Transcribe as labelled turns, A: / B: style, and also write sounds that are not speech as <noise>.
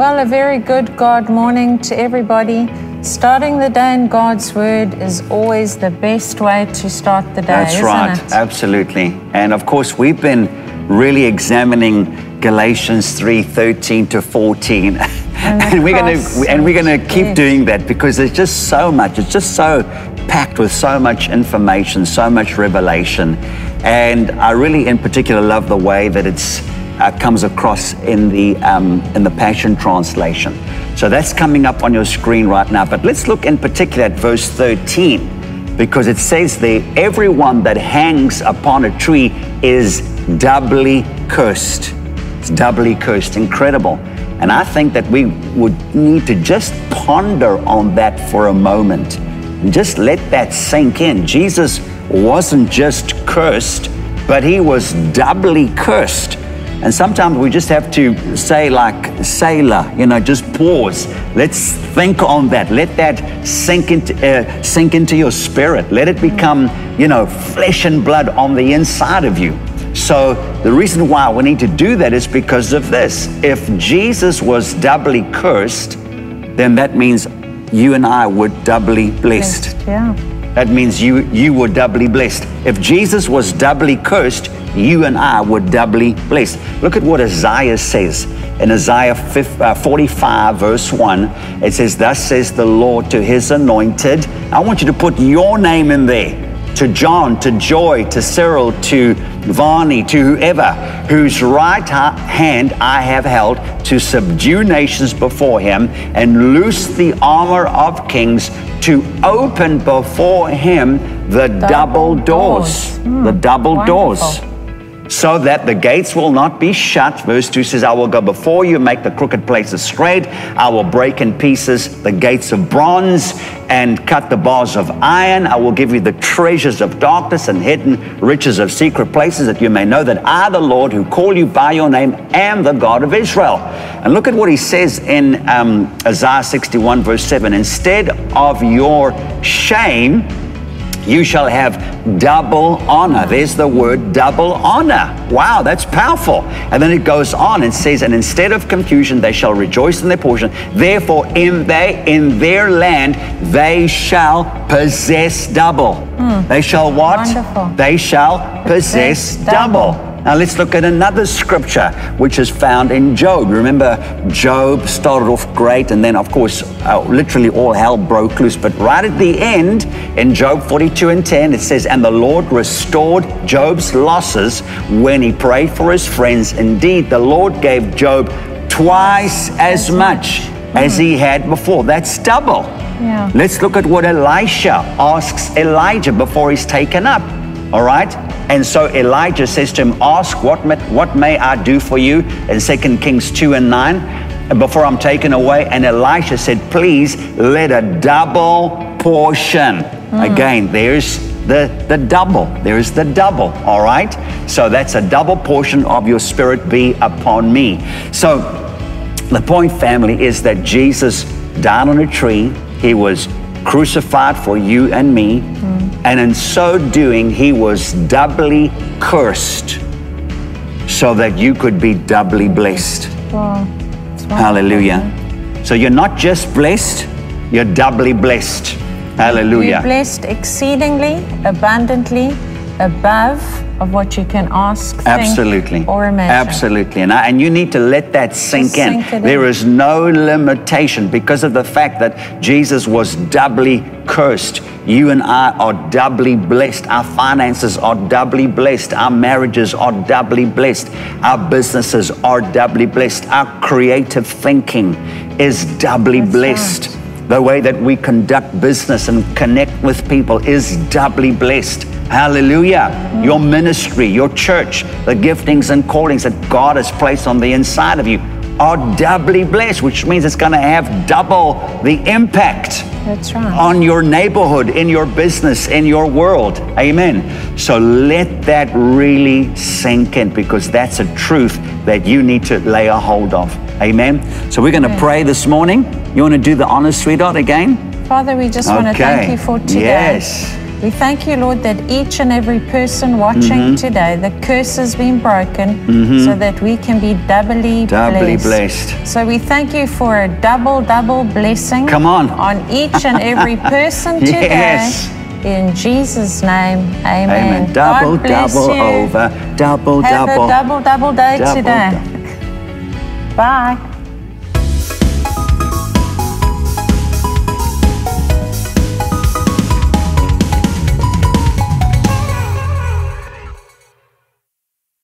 A: Well, a very good God morning to everybody. Starting the day in God's Word is always the best way to start the day.
B: That's right,
A: It?
B: absolutely. And of course, we've been really examining Galatians 3 13 to 14. And, <laughs> we're gonna and we're going to keep
A: yes.
B: doing that because there's just so much. It's just so packed with so much information, so much revelation. And I really, in particular, love the way that it's uh, comes across in the um, in the Passion Translation. So that's coming up on your screen right now. But let's look in particular at verse 13 because it says there, everyone that hangs upon a tree is doubly cursed. It's doubly cursed. Incredible. And I think that we would need to just ponder on that for a moment and just let that sink in. Jesus wasn't just cursed, but he was doubly cursed. And sometimes we just have to say, like Selah, you know, just pause. Let's think on that. Let that sink into uh, sink into your spirit. Let it become, you know, flesh and blood on the inside of you. So the reason why we need to do that is because of this. If Jesus was doubly cursed, then that means you and I were doubly blessed.
A: Yeah.
B: That means you you were doubly blessed. If Jesus was doubly cursed, you and I were doubly blessed. Look at what Isaiah says in Isaiah 5, uh, 45, verse 1. It says, Thus says the Lord to his anointed. I want you to put your name in there. To John, to Joy, to Cyril, to Varney, to whoever, whose right hand I have held to subdue nations before him and loose the armor of kings to open before him the double, doors.
A: doors. Hmm,
B: the double doors
A: wonderful.
B: So that the gates will not be shut. Verse 2 says, I will go before you, make the crooked places straight. I will break in pieces the gates of bronze and cut the bars of iron. I will give you the treasures of darkness and hidden riches of secret places, that you may know that I, the Lord, who call you by your name, am the God of Israel. And look at what he says in um, Isaiah 61, verse 7 Instead of your shame, you shall have double honor. There's the word double honor. Wow, that's powerful. And then it goes on and says, and instead of confusion, they shall rejoice in their portion. Therefore, in they in their land they shall possess double. Hmm. They shall what?
A: Wonderful.
B: They shall possess
A: Possess double.
B: double. Now let's look at another scripture which is found in Job. Remember, Job started off great, and then, of course, uh, literally all hell broke loose. But right at the end, in Job 42 and 10, it says, And the Lord restored Job's losses when he prayed for his friends. Indeed, the Lord gave Job twice as much as he had before. That's double.
A: Yeah.
B: Let's look at what Elisha asks Elijah before he's taken up. All right? And so Elijah says to him, Ask, what may, what may I do for you? In 2 Kings 2 and 9, and before I'm taken away. And Elisha said, Please let a double portion. Hmm. Again, there's the, the double. There's the double. All right? So that's a double portion of your spirit be upon me. So the point, family, is that Jesus died on a tree. He was crucified for you and me. Hmm. And in so doing, he was doubly cursed so that you could be doubly blessed.
A: Wow.
B: Hallelujah. So you're not just blessed, you're doubly blessed. Hallelujah.
A: You're blessed exceedingly, abundantly, above of what you can ask,
B: Absolutely.
A: or imagine.
B: Absolutely. And, I, and you need to let that sink in.
A: sink it
B: There
A: in.
B: is no limitation because of the fact that Jesus was doubly cursed. You and I are doubly blessed. Our finances are doubly blessed. Our marriages are doubly blessed. Our businesses are doubly blessed. Our creative thinking is doubly
A: That's
B: blessed. The way that we conduct business and connect with people is doubly blessed. Hallelujah. Your ministry, your church, the giftings and callings that God has placed on the inside of you are doubly blessed, which means it's going to have double the impact
A: right.
B: on your neighborhood, in your business, in your world. Amen. So let that really sink in because that's a truth that you need to lay a hold of. Amen. So we're going to pray this morning. You want to do the honor, sweetheart, again?
A: Father, we just want to thank you for today.
B: Yes.
A: We thank you, Lord, that each and every person watching mm-hmm. today, the curse has been broken mm-hmm. so that we can be doubly,
B: Doubly blessed.
A: So we thank you for a double, double blessing
B: Come on.
A: on each and every <laughs> person today.
B: Yes.
A: In Jesus' name, amen.
B: Amen. Double, double
A: you.
B: over. Double,
A: Have
B: double.
A: a double, double day
B: double,
A: today.
B: double.
A: Bye.